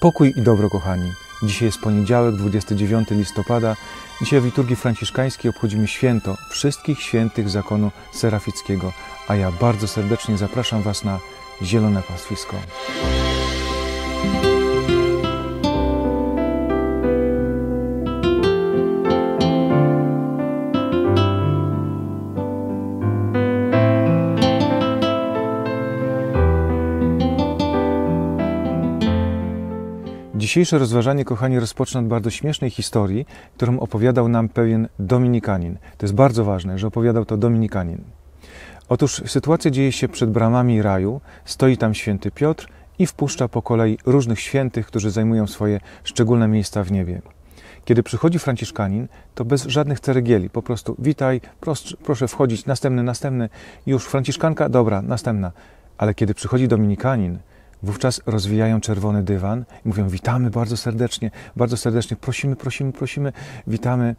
Pokój i dobro, kochani. Dzisiaj jest poniedziałek, 29 listopada. Dzisiaj w liturgii franciszkańskiej obchodzimy święto wszystkich świętych zakonu serafickiego, a ja bardzo serdecznie zapraszam Was na Zielone Pastwisko. Dzisiejsze rozważanie, kochani, rozpoczyna od bardzo śmiesznej historii, którą opowiadał nam pewien Dominikanin. To jest bardzo ważne, że opowiadał to Dominikanin. Otóż sytuacja dzieje się przed bramami raju, stoi tam święty Piotr i wpuszcza po kolei różnych świętych, którzy zajmują swoje szczególne miejsca w niebie. Kiedy przychodzi Franciszkanin, to bez żadnych ceregieli, po prostu witaj, proszę wchodzić, następny, następny, już Franciszkanka, dobra, następna. Ale kiedy przychodzi Dominikanin, Wówczas rozwijają czerwony dywan i mówią: Witamy bardzo serdecznie, bardzo serdecznie, prosimy, prosimy, prosimy, witamy.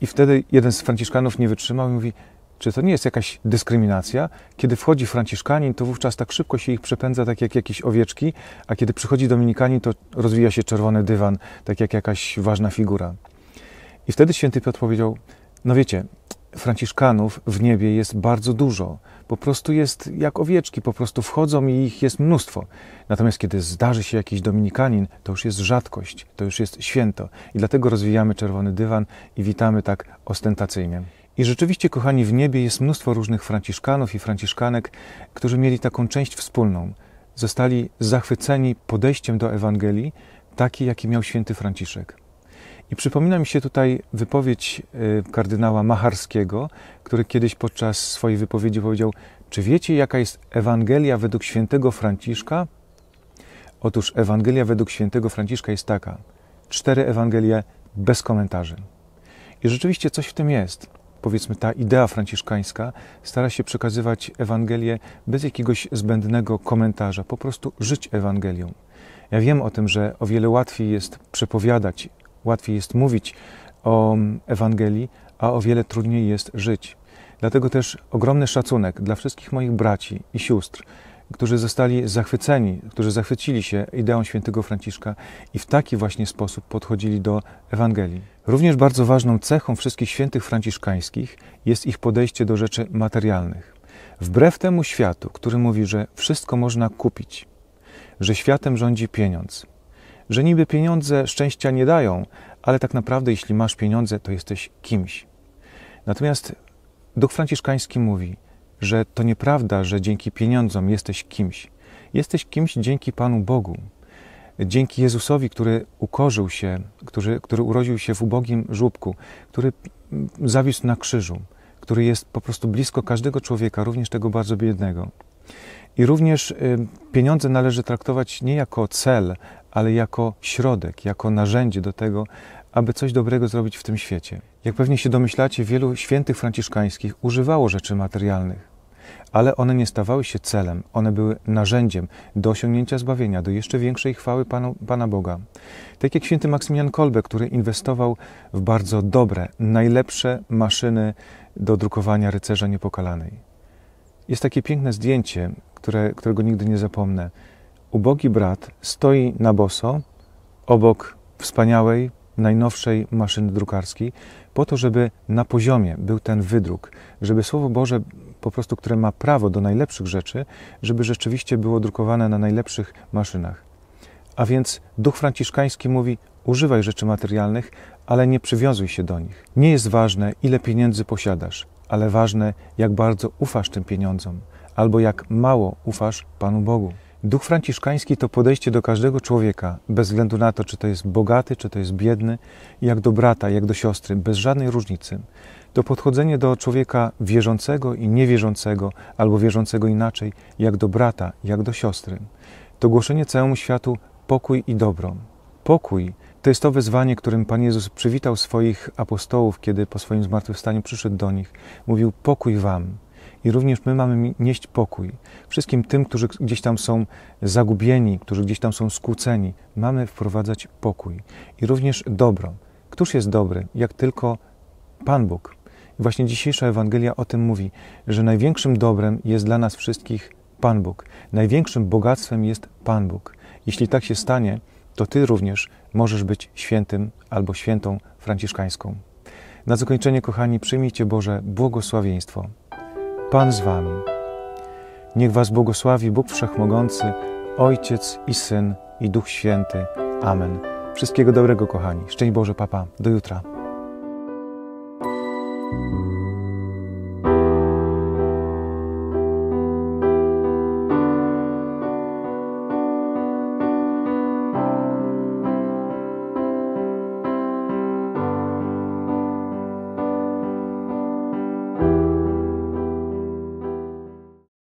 I wtedy jeden z Franciszkanów nie wytrzymał i mówi: Czy to nie jest jakaś dyskryminacja? Kiedy wchodzi Franciszkanin, to wówczas tak szybko się ich przepędza, tak jak jakieś owieczki, a kiedy przychodzi Dominikanin, to rozwija się czerwony dywan, tak jak jakaś ważna figura. I wtedy święty Piotr powiedział: No wiecie, Franciszkanów w niebie jest bardzo dużo. Po prostu jest jak owieczki, po prostu wchodzą i ich jest mnóstwo. Natomiast kiedy zdarzy się jakiś dominikanin, to już jest rzadkość, to już jest święto. I dlatego rozwijamy czerwony dywan i witamy tak ostentacyjnie. I rzeczywiście, kochani, w niebie jest mnóstwo różnych franciszkanów i franciszkanek, którzy mieli taką część wspólną. Zostali zachwyceni podejściem do Ewangelii, taki, jaki miał święty Franciszek. I przypomina mi się tutaj wypowiedź y, kardynała Macharskiego, który kiedyś podczas swojej wypowiedzi powiedział: Czy wiecie, jaka jest Ewangelia według świętego Franciszka? Otóż Ewangelia według świętego Franciszka jest taka: cztery Ewangelie bez komentarzy. I rzeczywiście coś w tym jest. Powiedzmy, ta idea franciszkańska stara się przekazywać Ewangelię bez jakiegoś zbędnego komentarza, po prostu żyć Ewangelią. Ja wiem o tym, że o wiele łatwiej jest przepowiadać łatwiej jest mówić o Ewangelii, a o wiele trudniej jest żyć. Dlatego też ogromny szacunek dla wszystkich moich braci i sióstr, którzy zostali zachwyceni, którzy zachwycili się ideą świętego Franciszka i w taki właśnie sposób podchodzili do Ewangelii. Również bardzo ważną cechą wszystkich świętych franciszkańskich jest ich podejście do rzeczy materialnych. Wbrew temu światu, który mówi, że wszystko można kupić, że światem rządzi pieniądz, że niby pieniądze szczęścia nie dają, ale tak naprawdę, jeśli masz pieniądze, to jesteś kimś. Natomiast Duch Franciszkański mówi, że to nieprawda, że dzięki pieniądzom jesteś kimś. Jesteś kimś dzięki Panu Bogu. Dzięki Jezusowi, który ukorzył się, który, który urodził się w ubogim żłóbku, który zawisł na krzyżu, który jest po prostu blisko każdego człowieka, również tego bardzo biednego. I również y, pieniądze należy traktować nie jako cel, ale jako środek, jako narzędzie do tego, aby coś dobrego zrobić w tym świecie. Jak pewnie się domyślacie, wielu świętych franciszkańskich używało rzeczy materialnych, ale one nie stawały się celem, one były narzędziem do osiągnięcia zbawienia, do jeszcze większej chwały Panu, Pana Boga. Tak jak święty Maksymilian Kolbe, który inwestował w bardzo dobre, najlepsze maszyny do drukowania rycerza niepokalanej. Jest takie piękne zdjęcie, które, którego nigdy nie zapomnę ubogi brat stoi na boso obok wspaniałej, najnowszej maszyny drukarskiej, po to, żeby na poziomie był ten wydruk, żeby Słowo Boże, po prostu, które ma prawo do najlepszych rzeczy, żeby rzeczywiście było drukowane na najlepszych maszynach. A więc Duch Franciszkański mówi: używaj rzeczy materialnych, ale nie przywiązuj się do nich. Nie jest ważne, ile pieniędzy posiadasz, ale ważne, jak bardzo ufasz tym pieniądzom, albo jak mało ufasz Panu Bogu. Duch franciszkański to podejście do każdego człowieka, bez względu na to, czy to jest bogaty, czy to jest biedny, jak do brata, jak do siostry, bez żadnej różnicy. To podchodzenie do człowieka wierzącego i niewierzącego, albo wierzącego inaczej, jak do brata, jak do siostry. To głoszenie całemu światu pokój i dobro. Pokój to jest to wezwanie, którym Pan Jezus przywitał swoich apostołów, kiedy po swoim zmartwychwstaniu przyszedł do nich. Mówił: Pokój wam. I również my mamy nieść pokój. Wszystkim tym, którzy gdzieś tam są zagubieni, którzy gdzieś tam są skłóceni, mamy wprowadzać pokój. I również dobro. Któż jest dobry, jak tylko Pan Bóg? I właśnie dzisiejsza Ewangelia o tym mówi, że największym dobrem jest dla nas wszystkich Pan Bóg. Największym bogactwem jest Pan Bóg. Jeśli tak się stanie, to Ty również możesz być świętym albo świętą franciszkańską. Na zakończenie, kochani, przyjmijcie Boże błogosławieństwo. Pan z Wami. Niech Was błogosławi Bóg Wszechmogący, Ojciec i Syn i Duch Święty. Amen. Wszystkiego dobrego, kochani. Szczęść Boże, papa. Do jutra.